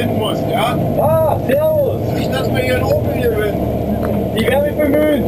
gewinnen musst, ja? Ah, servus! Nicht, dass wir hier einen Opel gewinnen. Ich werde mich bemühen.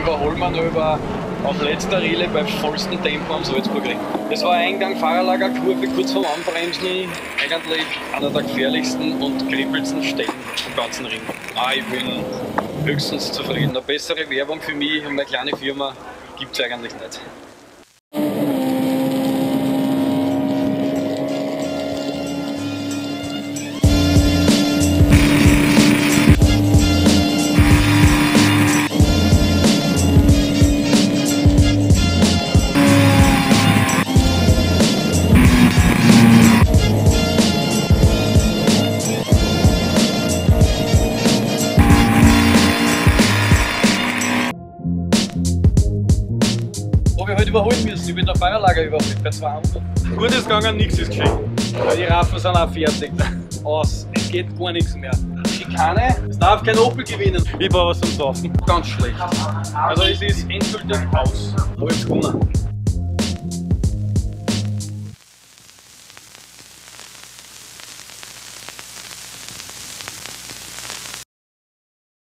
Überholmanöver auf letzter Rille bei vollstem Tempo am Salzburgring. Das war Eingang Fahrerlagerkurve kurz vorm Anbremsen. Eigentlich einer der gefährlichsten und kribbelsten Stellen vom ganzen Ring. Ah, ich bin höchstens zufrieden. Eine bessere Werbung für mich und meine kleine Firma gibt es eigentlich nicht. Habe ich heute überholen müssen. Ich bin der Fahrerlager überholt bei 200. Gut ist gegangen, nichts ist geschehen. Die Raffen sind auch fertig. Aus. Es geht gar nichts mehr. Schikane. Es darf kein Opel gewinnen. Ich war was zum Saufen. Ganz schlecht. Also es ist endgültig aus. Habe ich gewonnen.